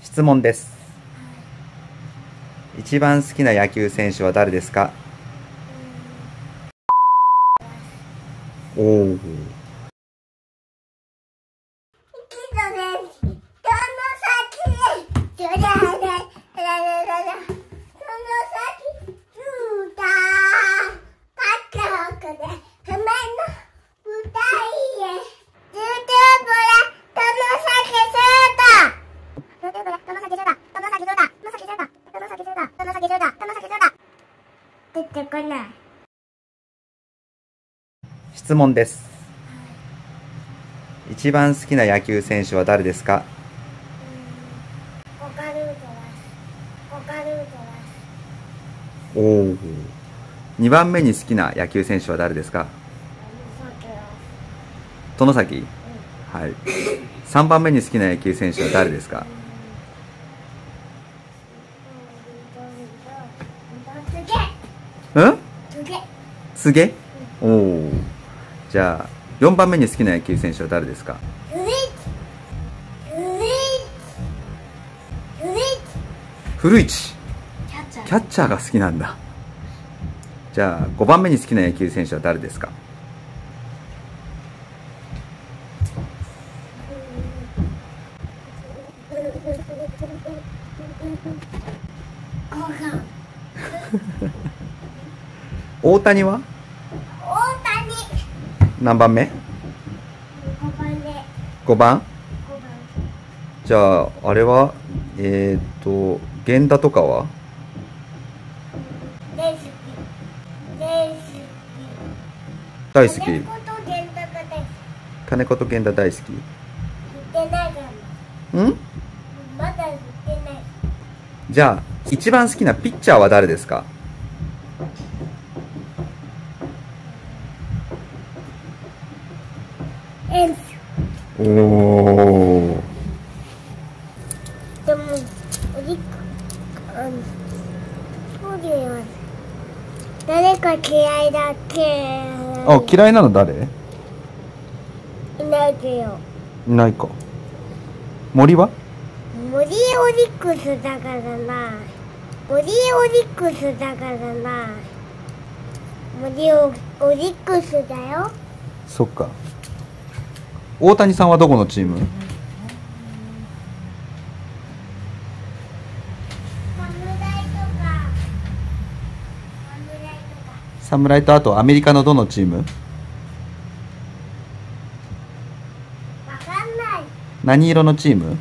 質問です。一番好きな野球選手は誰ですか？おお出てこない。質問です。一番好きな野球選手は誰ですか？おお2番目に好きな野球選手は誰ですか？さくら。殿崎は。い。3番目に好きな野球選手は誰ですかうんすげえ。すげ？おおじゃあ4番目に好きな野球選手は誰ですか？古市キャッチャー。キャッチャーが好きなんだじゃあ5番目に好きな野球選手は誰ですか？大谷は？何番目？五番で。5番？じゃああれは？えー、っと源田とかは？大好き。金子と源太が大好き。金子と源田大好き？言ってないから。ん？まだ言ってない。じゃあ一番好きなピッチャーは誰ですかエンス。おおでも、おりく、あの、そうだよ。誰か嫌いだっけあ嫌いなの誰？いないけど。いないか森は？森オリックスだからな。森オリックスだからな。森オオリックスだよ。そっか大谷さんはどこのチーム？侍とか。侍とか。侍とあとアメリカのどのチーム？わかんない。何色のチーム？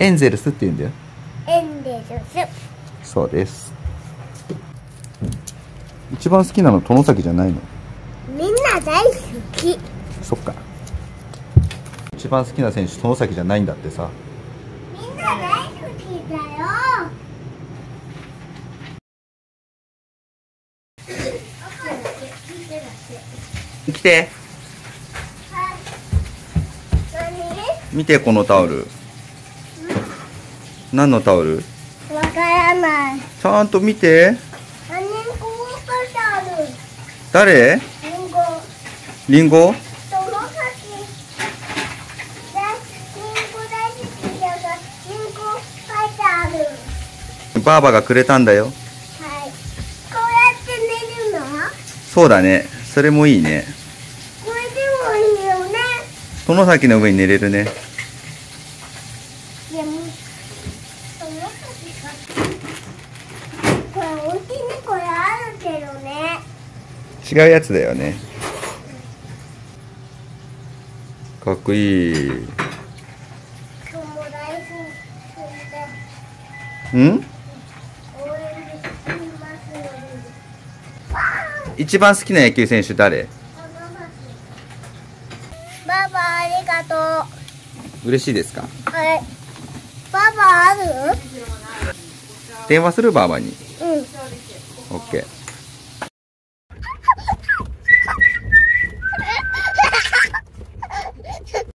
エンゼルスって言うんだよエンデルス。そうです一番好きなの殿崎じゃないの？大好き。そっか一番好きな選手殿崎じゃないんだってさみんな大好きだよ。来て見てこのタオル何のタオル？何わからない。ちゃんと見て。誰？リンゴ？ばあばがくれたんだよはい。こうやって寝るの？そうだねそれもいいねこれでもいいよね。殿崎の上に寝れるねでも。これ、お家にこれあるけどね。違うやつだよねかっこいい今日も大好きで。ん？一番好きな野球選手誰？ババありがとう。嬉しいですか？はい。ババある？電話する？ばあばにうん。OK